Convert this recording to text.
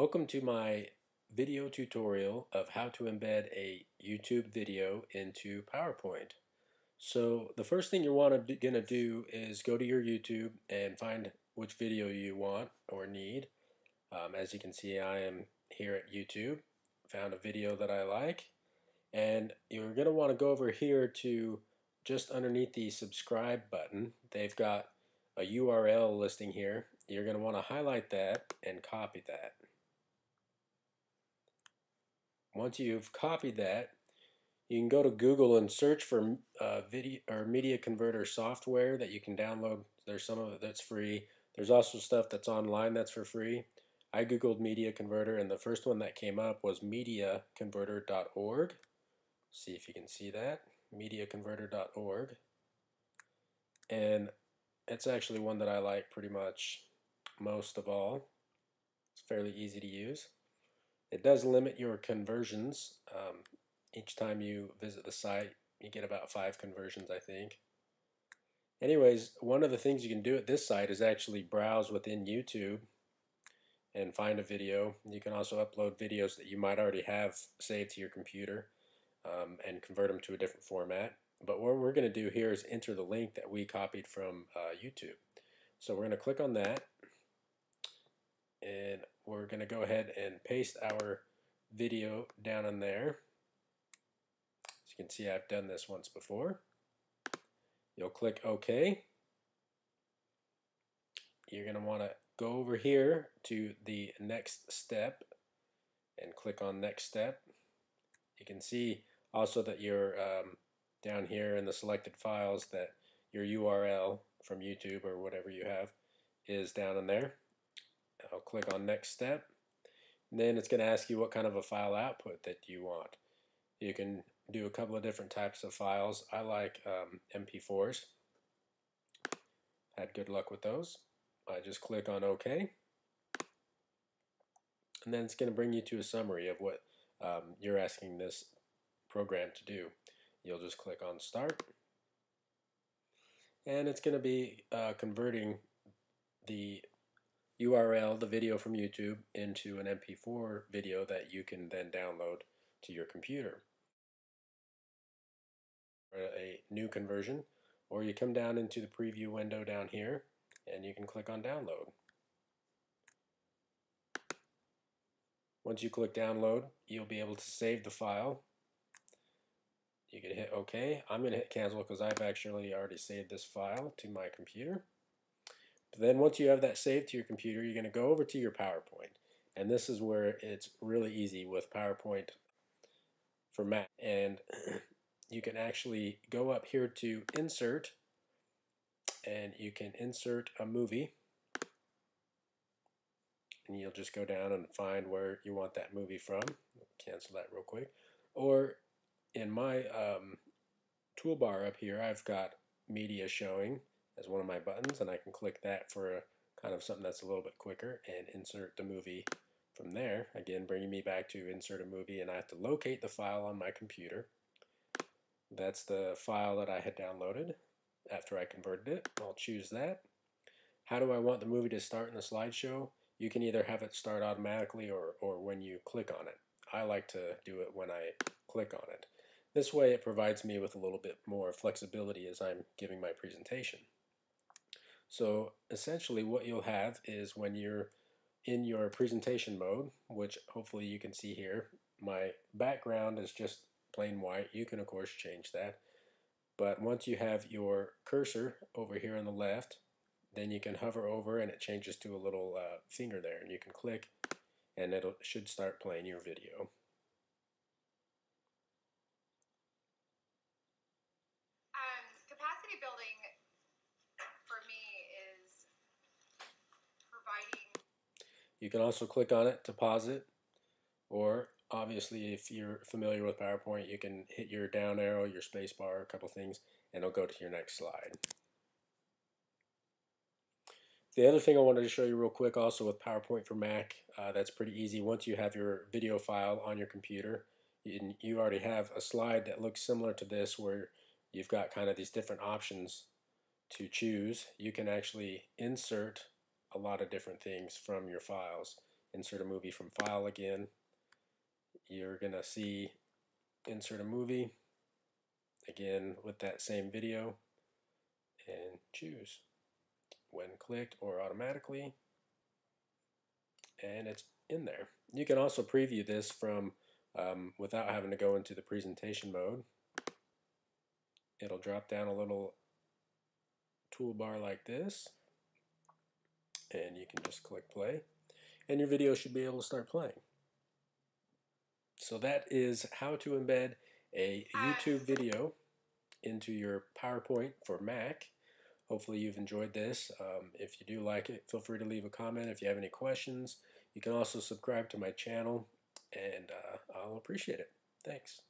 Welcome to my video tutorial of how to embed a YouTube video into PowerPoint. So the first thing you're gonna do is go to your YouTube and find which video you want or need. Um, as you can see I am here at YouTube, found a video that I like and you're gonna want to go over here to just underneath the subscribe button they've got a URL listing here. You're going to want to highlight that and copy that. Once you've copied that, you can go to Google and search for uh, video or media converter software that you can download. There's some of it that's free. There's also stuff that's online that's for free. I googled media converter and the first one that came up was mediaconverter.org. See if you can see that. mediaconverter.org. And it's actually one that I like pretty much most of all. It's fairly easy to use. It does limit your conversions. Um, each time you visit the site, you get about five conversions, I think. Anyways, one of the things you can do at this site is actually browse within YouTube and find a video. You can also upload videos that you might already have saved to your computer um, and convert them to a different format. But what we're going to do here is enter the link that we copied from uh, YouTube. So we're going to click on that and we're going to go ahead and paste our video down in there. As you can see I've done this once before. You'll click OK. You're going to want to go over here to the next step and click on next step. You can see also that your um, down here in the selected files that your URL from YouTube or whatever you have is down in there. I'll click on next step. And then it's going to ask you what kind of a file output that you want. You can do a couple of different types of files. I like um, MP4s. Had good luck with those. I just click on OK. And then it's going to bring you to a summary of what um, you're asking this program to do you'll just click on start and it's going to be uh, converting the URL, the video from YouTube, into an MP4 video that you can then download to your computer. A new conversion, or you come down into the preview window down here and you can click on download. Once you click download, you'll be able to save the file you can hit OK. I'm going to hit cancel because I've actually already saved this file to my computer. But then once you have that saved to your computer, you're going to go over to your PowerPoint. And this is where it's really easy with PowerPoint for Mac. And you can actually go up here to Insert, and you can insert a movie. And you'll just go down and find where you want that movie from. Cancel that real quick. Or in my um, toolbar up here, I've got media showing as one of my buttons, and I can click that for kind of something that's a little bit quicker and insert the movie from there. Again, bringing me back to insert a movie, and I have to locate the file on my computer. That's the file that I had downloaded after I converted it. I'll choose that. How do I want the movie to start in the slideshow? You can either have it start automatically or, or when you click on it. I like to do it when I click on it. This way it provides me with a little bit more flexibility as I'm giving my presentation. So essentially what you'll have is when you're in your presentation mode, which hopefully you can see here, my background is just plain white. You can of course change that. But once you have your cursor over here on the left, then you can hover over and it changes to a little uh, finger there and you can click and it should start playing your video. Um, capacity building for me is providing. You can also click on it to pause it, or obviously, if you're familiar with PowerPoint, you can hit your down arrow, your space bar, a couple things, and it'll go to your next slide. The other thing I wanted to show you real quick also with PowerPoint for Mac, uh, that's pretty easy. Once you have your video file on your computer, you, you already have a slide that looks similar to this where you've got kind of these different options to choose. You can actually insert a lot of different things from your files. insert a movie from file again. You're going to see insert a movie again with that same video and choose when clicked or automatically and it's in there. You can also preview this from um, without having to go into the presentation mode. It'll drop down a little toolbar like this can just click play and your video should be able to start playing. So that is how to embed a YouTube video into your PowerPoint for Mac. Hopefully you've enjoyed this. Um, if you do like it, feel free to leave a comment. If you have any questions, you can also subscribe to my channel and uh, I'll appreciate it. Thanks.